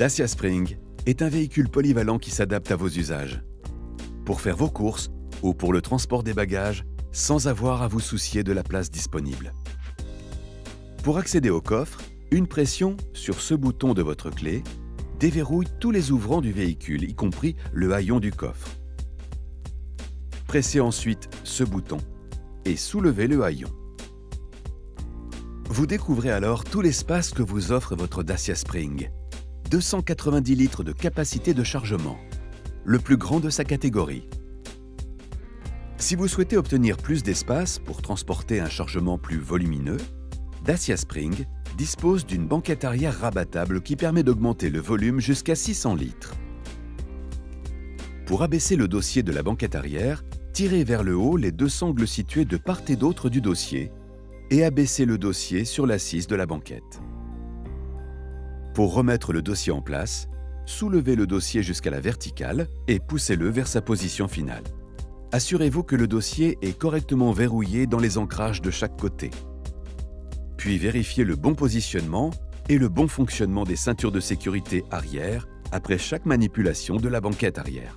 Dacia Spring est un véhicule polyvalent qui s'adapte à vos usages. Pour faire vos courses ou pour le transport des bagages, sans avoir à vous soucier de la place disponible. Pour accéder au coffre, une pression sur ce bouton de votre clé déverrouille tous les ouvrants du véhicule, y compris le haillon du coffre. Pressez ensuite ce bouton et soulevez le haillon. Vous découvrez alors tout l'espace que vous offre votre Dacia Spring. 290 litres de capacité de chargement, le plus grand de sa catégorie. Si vous souhaitez obtenir plus d'espace pour transporter un chargement plus volumineux, Dacia Spring dispose d'une banquette arrière rabattable qui permet d'augmenter le volume jusqu'à 600 litres. Pour abaisser le dossier de la banquette arrière, tirez vers le haut les deux sangles situés de part et d'autre du dossier et abaissez le dossier sur l'assise de la banquette. Pour remettre le dossier en place, soulevez le dossier jusqu'à la verticale et poussez-le vers sa position finale. Assurez-vous que le dossier est correctement verrouillé dans les ancrages de chaque côté. Puis vérifiez le bon positionnement et le bon fonctionnement des ceintures de sécurité arrière après chaque manipulation de la banquette arrière.